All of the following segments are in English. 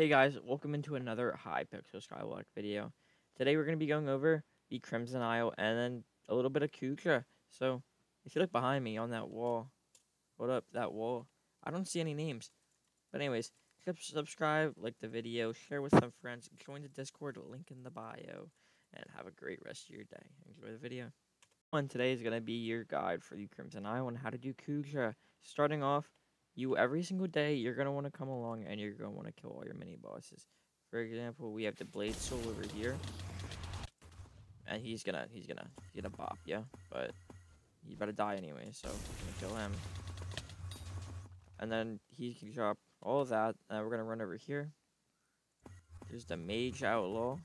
Hey guys, welcome into another Hypixel Skyblock video. Today we're going to be going over the Crimson Isle and then a little bit of Kuudra. So, if you look behind me on that wall, hold up, that wall, I don't see any names. But anyways, subscribe, like the video, share with some friends, join the Discord, link in the bio, and have a great rest of your day. Enjoy the video. And today is going to be your guide for the Crimson Isle and how to do Kuudra. Starting off, you every single day you're gonna want to come along and you're gonna want to kill all your mini bosses. For example, we have the Blade Soul over here, and he's gonna he's gonna he's gonna bop yeah, but about to die anyway, so I'm gonna kill him. And then he can drop all of that, and we're gonna run over here. There's the Mage Outlaw.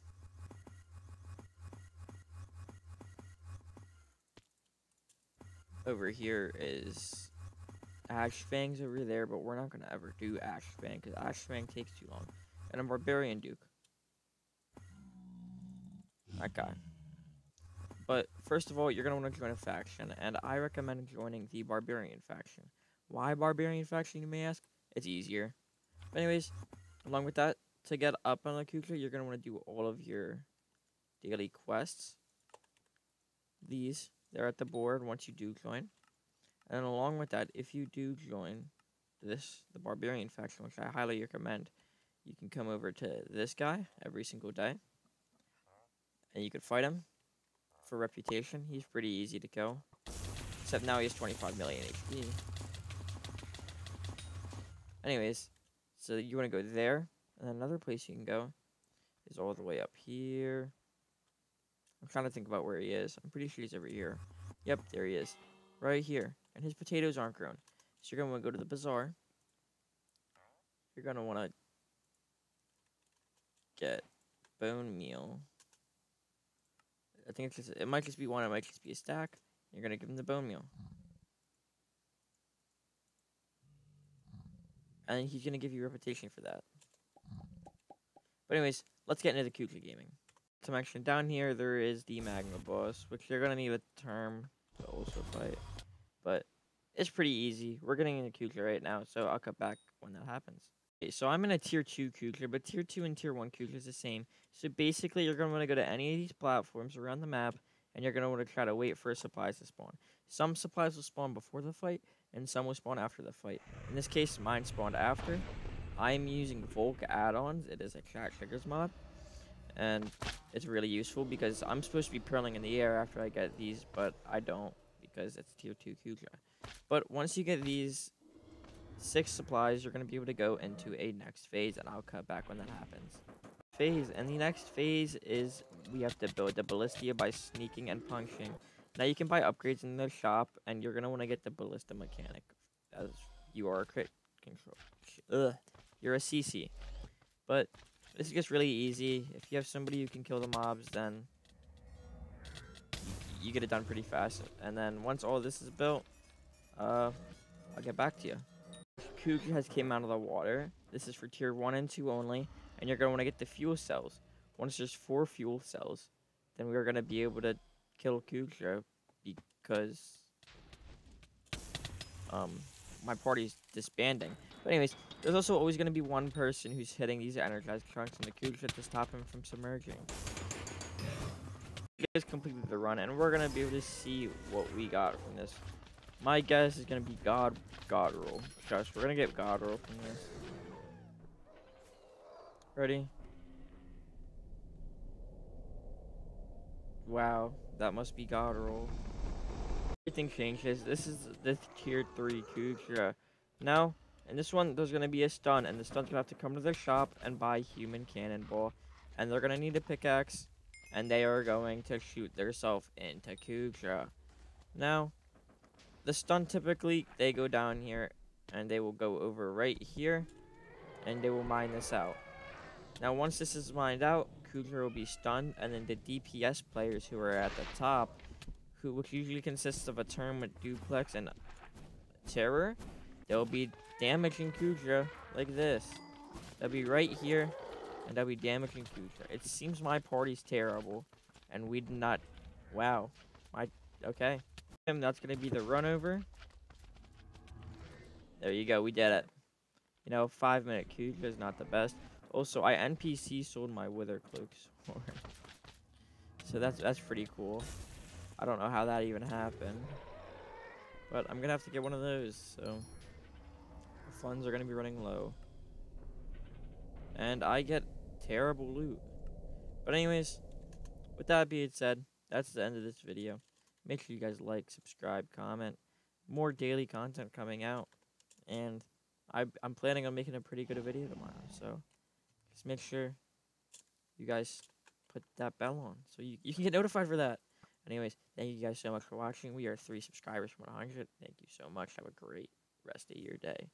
Over here is Ash Fang's over there, but we're not to ever do Ash Fang because Ash Fang takes too long. And a Barbarian Duke. That guy. But first of all, you're to want to join a faction, and I recommend joining the Barbarian faction. Why Barbarian faction, you may ask? It's easier. But anyways, along with that, to get up on the Kuudra, you're to want to do all of your daily quests. These, they're at the board once you do join. And along with that, if you do join this, the Barbarian faction, which I highly recommend, you can come over to this guy every single day. And you can fight him for reputation. He's pretty easy to kill. Except now he has 25 million HP. Anyways, so you want to go there. And another place you can go is all the way up here. I'm trying to think about where he is. I'm pretty sure he's over here. Yep, there he is. Right here and his potatoes aren't grown. So you're going to want to go to the bazaar. You're going to want to get bone meal. I think it's just, it might just be one, it might just be a stack. You're going to give him the bone meal. And he's going to give you reputation for that. But anyways, let's get into the Kuudra gaming. Some action down here, there is the Magma boss, which you're going to need a term to also fight. But it's pretty easy. We're getting into Kuudra right now, so I'll cut back when that happens. Okay, so I'm in a tier 2 Kuudra, but tier 2 and tier 1 Kuudra is the same. So basically, you're going to want to go to any of these platforms around the map, and you're going to want to try to wait for supplies to spawn. Some supplies will spawn before the fight, and some will spawn after the fight. In this case, mine spawned after. I'm using Volk add-ons. It is a chat triggers mod. And it's really useful because I'm supposed to be pearling in the air after I get these, but I don't because it's tier 2 Kuudra. But once you get these six supplies, you're going to be able to go into a next phase, and I'll cut back when that happens. Phase, and the next phase is we have to build the Ballista by sneaking and punching. Now you can buy upgrades in the shop, and you're going to want to get the Ballista Mechanic, as you are a crit control. Ugh, you're a CC. But this gets really easy. If you have somebody who can kill the mobs, then you get it done pretty fast. And then once all this is built, uh, I'll get back to you. Kuudra has came out of the water. This is for tier 1 and 2 only. And you're going to want to get the fuel cells. Once there's 4 fuel cells, then we're going to be able to kill Kuudra because um, my party's disbanding. But anyways, there's also always going to be one person who's hitting these energized trunks in the Kuudra to stop him from submerging. Guys completed the run, and we're to be able to see what we got from this my guess is gonna be God God roll. Gosh, we're gonna get God roll from this. Ready? Wow, that must be God roll. Everything changes. This is the tier 3 Kuudra. Now, in this one, there's gonna be a stun, and the stun's gonna have to come to their shop and buy human cannonball. And they're gonna need a pickaxe, and they are going to shoot themselves into Kuudra. Now, the stun typically, they go down here and they will go over right here and they will mine this out. Now once this is mined out, Kuudra will be stunned and then the DPS players who are at the top, who which usually consists of a term with duplex and terror, they'll be damaging Kuudra like this. They'll be right here and they'll be damaging Kuudra. It seems my party's terrible and we did not, wow, my, okay him. That's to be the run over. There you go. We did it. You know, five minute Kuudra is not the best. Also, I NPC sold my Wither cloaks sword. so that's that's pretty cool. I don't know how that even happened. But I'm gonna have to get one of those, so funds are gonna be running low. And I get terrible loot. But anyways, with that being said, that's the end of this video. Make sure you guys like, subscribe, comment. More daily content coming out. And I, I'm planning on making a pretty good video tomorrow. So just make sure you guys put that bell on so you, you can get notified for that. Anyways, thank you guys so much for watching. We are three subscribers from 100. Thank you so much. Have a great rest of your day.